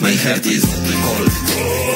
My heart is cold